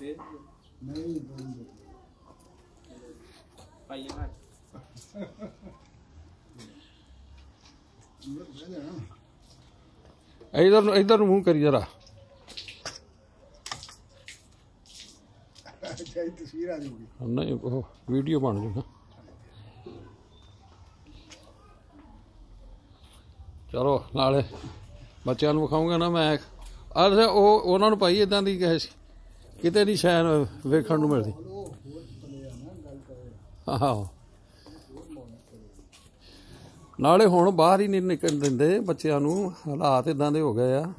दे नहीं दूंगा भाई हां इधर इधर मुंह करी जरा तस्वीर आ जाएगी नहीं वो वीडियो बन जाएगा चलो नाले ਬੱਚਿਆਂ ਨੂੰ ਵਿਖਾਉਂਗਾ ਨਾ ਮੈਂ। ਆਹ ਉਹ, ਉਹਨਾਂ ਨੂੰ ਪਾਈ ਇਦਾਂ ਦੀ ਕਹੇ ਸੀ। ਕਿਤੇ ਨਹੀਂ ਸ਼ੈਨ ਵੇਖਣ ਨੂੰ ਮਿਲਦੀ। ਉਹ ਆਹੋ। ਨਾਲੇ ਹੁਣ ਬਾਹਰ ਹੀ ਨਹੀਂ ਨਿਕਲਣ ਦਿੰਦੇ ਬੱਚਿਆਂ ਨੂੰ। ਹਾਲਾਤ ਇਦਾਂ ਦੇ ਹੋ ਗਏ ਆ।